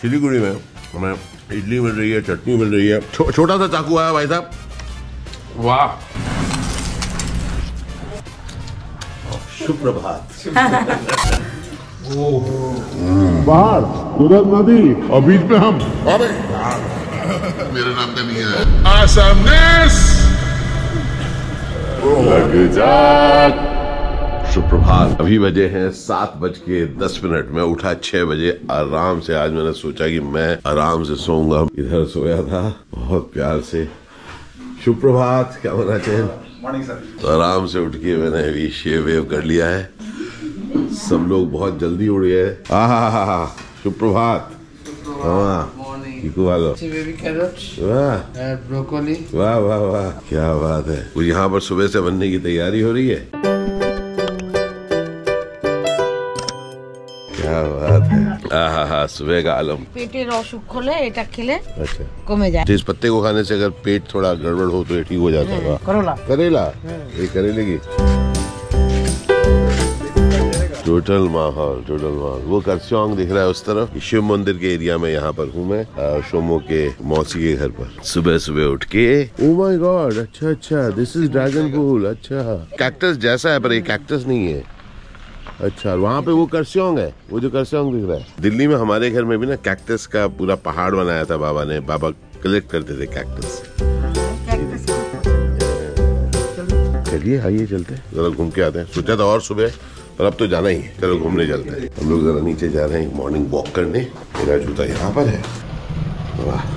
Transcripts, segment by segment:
सिलीगुड़ी में हमें इडली मिल रही है चटनी मिल रही है। छो, छोटा सा चाकू आया भाई साहब। वाह। सुप्रभात। बाहर नदी और बीच में हम। अरे मेरे नाम का नहीं है। आसामनेस सुप्रभात। अभी बजे हैं सात बज के दस मिनट। में उठा छह बजे आराम से। आज मैंने सोचा कि मैं आराम से सोऊँगा। इधर सोया था बहुत प्यार से। सुप्रभात क्या होना चाहिए तो आराम से उठ के मैंने अभी शेव वेव कर लिया है। सब लोग बहुत जल्दी उड़ गए। हा हा हा हा। सुप्रभात। हाँ। वालो ब्रोकोली वाह। वाह वाह क्या बात है। यहाँ पर सुबह से बनने की तैयारी हो रही है? सुबह का आलम। पेटे खोले खेले अच्छा। कमे जाए। तो पत्ते को खाने से अगर पेट थोड़ा गड़बड़ हो तो ये ठीक हो जाता हम्म, है करेला। करेला? हम्म। ये करेले की? टोटल माहौल टोटल माहौल वो करचौंग दिख रहा है उस तरफ़। शिव मंदिर के एरिया में यहाँ पर हूँ मैं शोमो के मौसी के घर पर। सुबह सुबह उठ के ओ माय गॉड अच्छा अच्छा दिस इज़ ड्रैगन फूल अच्छा। कैक्टस जैसा है पर ये कैक्टस नहीं है। अच्छा वहाँ पे वो करस्योंग है वो जो करस्योंग दिख रहा है दिल्ली में हमारे घर में भी ना कैक्टस का पूरा पहाड़ बनाया था बाबा ने। बाबा कलेक्ट करते थे कैक्टस चलिए आइए चलते। जरा घूम के आते हैं। सोचा था और सुबह पर अब तो जाना ही है। चलो घूमने चलते हैं। हम लोग जरा नीचे जा रहे हैं। मॉर्निंग वॉक करने। मेरा जूता यहाँ पर है। वाह।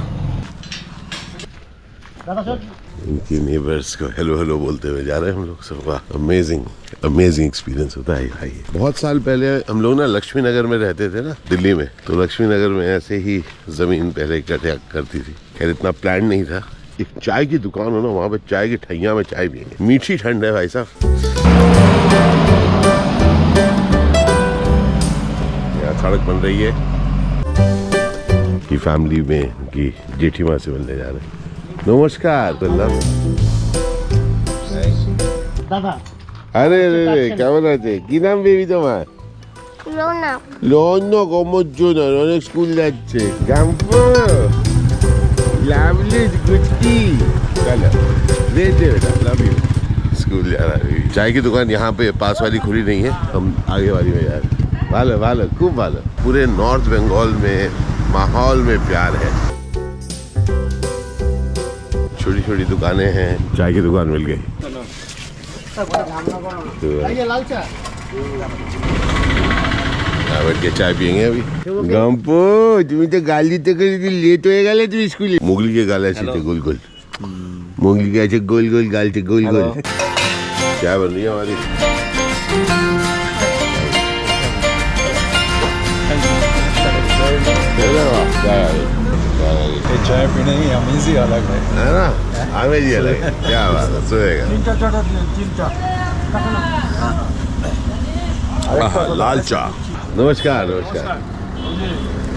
इनकी नेबर्स को हेलो हेलो बोलते हुए जा रहे हैं हम लोग। सब अमेजिंग अमेजिंग एक्सपीरियंस होता है भाई बहुत साल पहले हम लोग ना लक्ष्मी नगर में रहते थे ना, दिल्ली में। तो लक्ष्मी नगर में ऐसे ही ज़मीन पहले इकट्ठा करती थी। खैर, इतना प्लान नहीं था। एक चाय की दुकान हो ना, वहाँ पे चाय की ठैया में चाय पियेंगे मीठी ठंड है भाई साहब। सड़क बन रही है। की फैमिली में की जेठी माँ से मिलने जा रहे हैं। नमस्कार बल्लभ আরে রে রে কেমন আছে কি নাম বেবি তোমার লোনা লন্য কমজ্জনা অনেক স্কুল যাচ্ছে জাম্পো লাভলি गुचकी चलो दे दे बेटा लव यू स्कूल जा रहा है चाय की दुकान यहाँ पे पास वाली खुली नहीं है हम आगे वाली में जा रहे हैं भालो भालो खूब भालो पूरे नॉर्थ बंगाल में माहौल में प्यार है छोटी छोटी दुकानें हैं। चाय की दुकान मिल गई। तो, बैठ के चाय पियेंगे अभी। गंपो तुम्हें तो गाली तो कर लेट हो गया तुम स्कूल। मुगली के गाल ऐसे थे गोल गोल। मुगली के ऐसे गोल गोल गाल थे गोल गोल। चाय बन रही है हमारी। चाय पीने की अमीज ही अलग है है ना हमें जी अलग है। क्या बात है सोएगा आहा, लाल चाय नमस्कार नमस्कार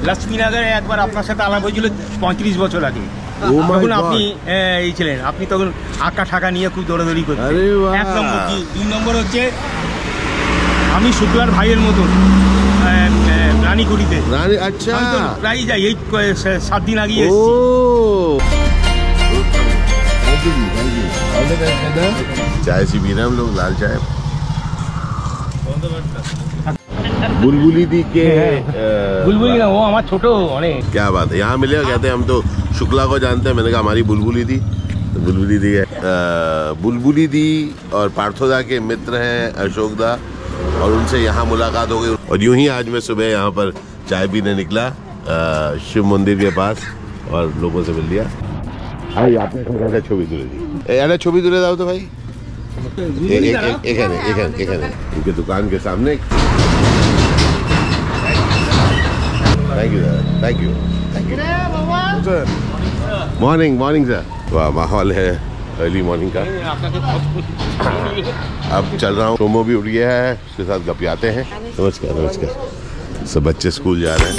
লক্ষ্মীনগরে একবার আপনার সাথে আলাপ হয়েছিল পঁয়ত্রিশ বছর আগে Oh my তখন God. আপনি আহ, এই ছিলেন আপনি তখন আঁকা ঠাকা নিয়ে খুব দৌড়াদৌড়ি করতেন আরে বাহ। এক নম্বর দুই- দুই নম্বর হচ্ছে আমি শুক্লার ভাইয়ের মতন আহ, আহ, রানীকুড়িতে रानी अच्छा আমি তো প্রায়ই যাই এই ক- সা- সাত দিন আগে ओ এসেছি चाय सी पी रहे हैं हम लोग लाल चाय बुलबुली दी के अ, বুলবুলি না ও আমার ছোট অনেক क्या बात है यहाँ मिलेगा कहते हैं हम तो शुक्ला को जानते हैं मैंने कहा हमारी बुलबुली दी तो बुलबुली दी है अ, बुलबुली दी और पार्थोदा के मित्र हैं अशोक दा और उनसे यहाँ मुलाकात हो गई। और यूँ ही आज मैं सुबह यहाँ पर चाय पीने निकला शिव मंदिर के पास और लोगों से मिल लिया। आपने छवि दूर जी। अरे छवि जाओ तो भाई। एक दुकान के सामने। मॉर्निंग मॉर्निंग सर वाह माहौल है। अर्ली मॉर्निंग का। अब चल रहा हूँ। सोमो भी उठ गया है। उसके साथ गपियाते हैं। नमस्कार नमस्कार। सब बच्चे स्कूल जा रहे हैं।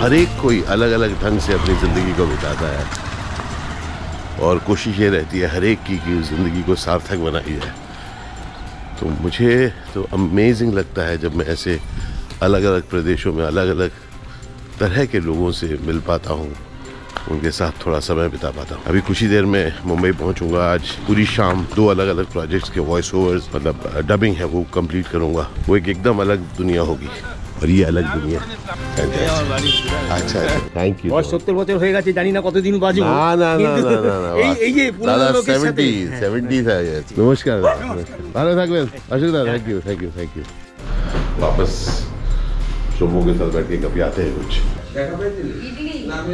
हर एक कोई अलग अलग ढंग से अपनी ज़िंदगी को बिताता है। और कोशिश ये रहती है, हर एक की कि उस ज़िंदगी को सार्थक बनाई जाए। तो मुझे तो अमेजिंग लगता है जब मैं ऐसे अलग अलग प्रदेशों में अलग अलग तरह के लोगों से मिल पाता हूँ उनके साथ थोड़ा समय बिता पाता हूँ अभी कुछ ही देर में मुंबई पहुंचूंगा आज पूरी शाम दो अलग अलग प्रोजेक्ट्स के वॉइस ओवर्स मतलब डबिंग है वो कंप्लीट करूंगा वो एक एकदम अलग दुनिया होगी और ये अलग दुनिया अच्छा अच्छा थैंक यू বয়স সত্তর বছর হয়ে গেছে জানি না কতদিন বাজবো না না না কিন্তু না না না এই এই যে পুরনো দাদা লোকের সাথে সেভেন্টি সেভেন্টি নমস্কার দাদা নমস্কার। ভালো থাকবেন অশোক দাদা thank you thank you thank you वापस शोमो के साथ बैठ के कभी आते हैं कुछ।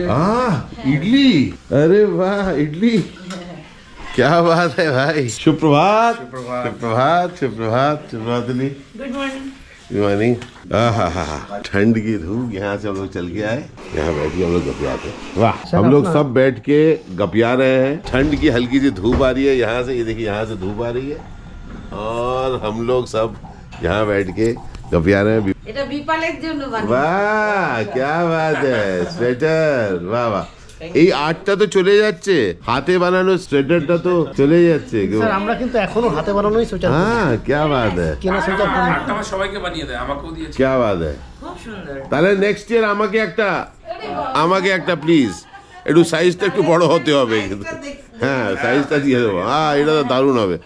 हाँ इडली। अरे वाह इडली। क्या बात है भाई। शुभ प्रभात शुभ प्रभात शुभ प्रभात शुभ प्रभात Delhi good morning good morning ठंड की धूप यहाँ से हम लोग चल के आए। यहाँ बैठ के हम लोग गपियाते हैं वाह हम लोग सब बैठ के गपिया रहे हैं। ठंड की हल्की सी धूप आ रही है यहाँ से। ये देखिए यहाँ से धूप आ रही है। और हम लोग सब यहाँ बैठ के বাহ ক্যা বাত সোয়েটার বাহ বাহ। এই আর্টটা তো চলে যাচ্ছে হাতে বানানো সোয়েটারটা তো চলে যাচ্ছে স্যার হাতে বানানোই সোয়েটার হ্যাঁ তাহলে নেক্সট ইয়ার আমাকে একটা আমাকে একটা প্লিজ একটু সাইজটা একটু বড় হতে হবে। হ্যাঁ সাইজটা দিয়ে দেবো। এটা তো দারুণ হবে।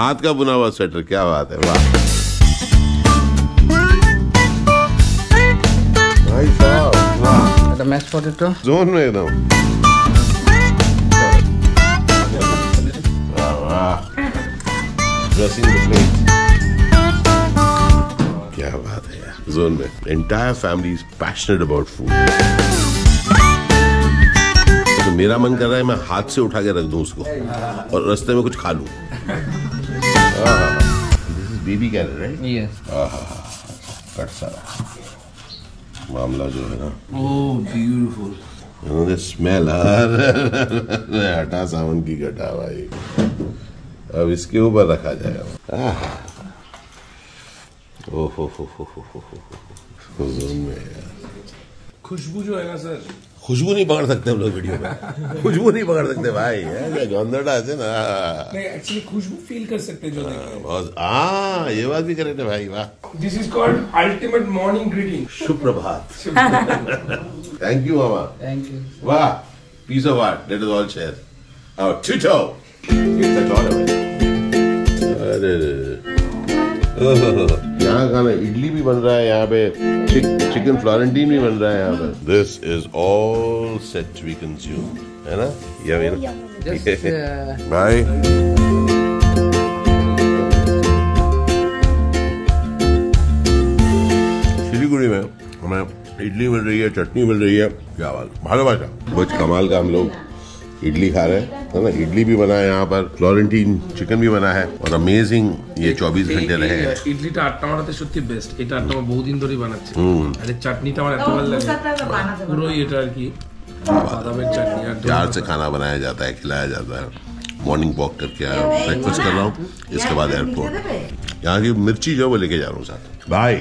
হাত কা বোনা সোয়েটার ক্যা বাদ বাহ। भाई साहब वाह একটা ম্যাশ পটেটো जोन में एकदम वाह वाह ड्रेसिंग द प्लेट क्या बात है यार जोन में entire family is passionate about food तो मेरा मन कर रहा है मैं हाथ से उठा के रख दूं उसको और रास्ते में कुछ खा लूं this is baby carrot right yes cut सारा मामला जो है ना ओह ब्यूटीफुल स्मेल हटा सावन की घटा भाई अब इसके ऊपर रखा जाएगा ओहो हो हो हो हो हो हो है। खुशबू जो है ना सर? खुशबू नहीं पकड़ सकते हम लोग वीडियो में। खुशबू नहीं पकड़ सकते भाई गौंदड़ा से ना। एक्चुअली खुशबू फील कर सकते जो हाँ, बहुत हाँ ये बात भी करे थे भाई वाह। This is called ultimate morning greeting सुप्रभात। थैंक यू मामा। थैंक यू वाह piece of art let's all share और ट्विटर अरे यहाँ खाना इडली भी बन रहा है यहाँ पे चिक, चिकन फ्लोरेंटीन भी बन रहा है यहाँ पे। This is all set we consume है ना? ये ना बाय सिलीगुड़ी में हमें इडली मिल रही है चटनी मिल रही है क्या बात भालोबाशा कुछ कमाल का हम लोग इडली खा रहे हैं है ना इडली भी बना है यहाँ पर फ्लोरेंटीन चिकन भी बना है और अमेजिंग ये 24 घंटे रहे हैं ইডলিটা আটটা মারাতে সত্যি বেস্ট এটা আটটা আমার বহুদিন ধরেই বানাচ্ছে আর এই চাটনিটা আমার এত ভালো লাগে বানাতে পারো। পুরোই এটা আর কি বাদামের চাটনি আর प्यार से खाना बनाया जाता है खिलाया जाता है मॉर्निंग वॉक करके आया हूँ ब्रेकफास्ट कर रहा हूँ इसके बाद एयरपोर्ट यहाँ की मिर्ची जो है वो लेके जा रहा हूँ साथ भाई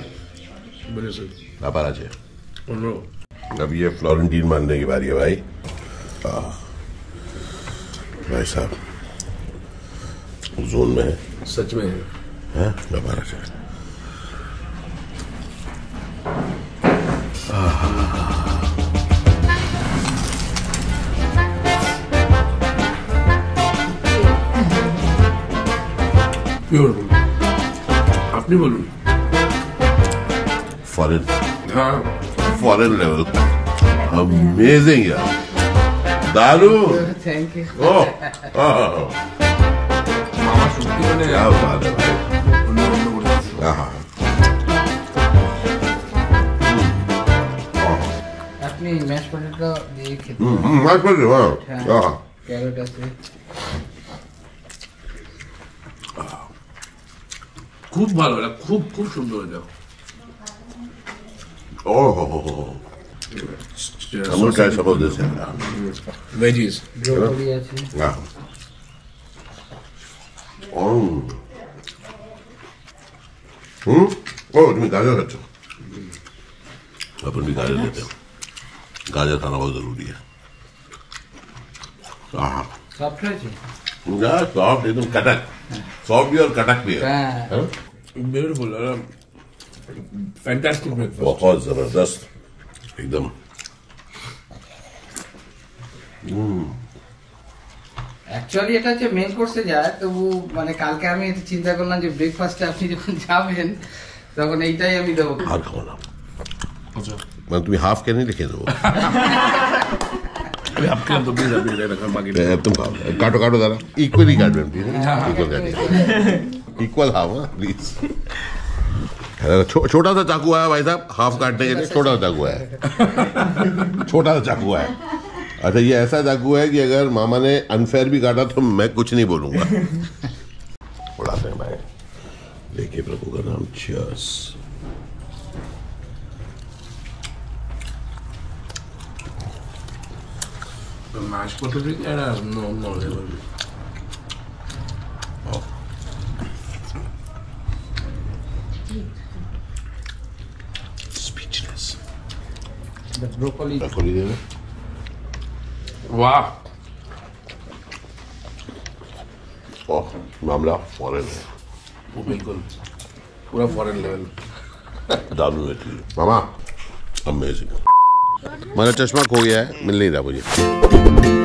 বলে সর व्यापार আছে অন্য अब ये फ्लोरेंटीन मानने की बारी है भाई आह, भाई साहब जोन में है सच में हैं व्यापार আছে পিওর আপনি বলুন फॉरेन হ্যাঁ फॉरेन लेवल अमेजिंग यार দারুণ থ্যাংক ইউ ও মামা সত্যি মানে ভালো হ্যাঁ আপনি ম্যাশ পটেটো দিয়ে খেতে ম্যাশ পটেটো হ্যাঁ ক্যারট আছে। খুব ভালো এটা খুব খুব সুন্দর এটা। ও হো হো হো। Oh. Hmm? Oh, गाजर अपन भी गाजर लेते हो गाजर खाना बहुत ज़रूरी है सॉफ्ट एकदम कटक सॉफ्ट भी और कटक भी है ब्यूटीफुल फैंटास्टिक बहुत ज़बरदस्त एकदम অ্যাকচুয়ালি এটা হচ্ছে মেন কোর্সে যায় তবু মানে কালকে আমি একটু চিন্তা করলাম যে ব্রেকফাস্টে আপনি যখন যাবেন তখন এইটাই আমি দেবো हार खाना मैं तुम्हें हाफ के नहीं लिखे दो আমি হাফ খেলাম তো প্লিজ আপনি এটা রাখার বাকি तुम खाओ काटो काटो जरा इक्वली काट ma'am please equal काटिए equal half हाँ प्लीज छो, छोटा सा चाकू आया भाई साहब हाफ काटने के लिए छोटा सा चाकू है छोटा सा चाकू है अच्छा ये ऐसा डाकू है कि अगर मामा ने अनफेयर भी काटा तो मैं कुछ नहीं बोलूँगा। उड़ाते हैं भाई। देखिए प्रभु का नाम चियर्स स्पीचलेस ब्रोकली ब्रोकली दे। वाह Oh, मामला फॉरेन है वो बिल्कुल पूरा फॉरेन लेवल दारू इटली मामा अमेजिंग मेरा चश्मा खो गया है मिल नहीं रहा मुझे।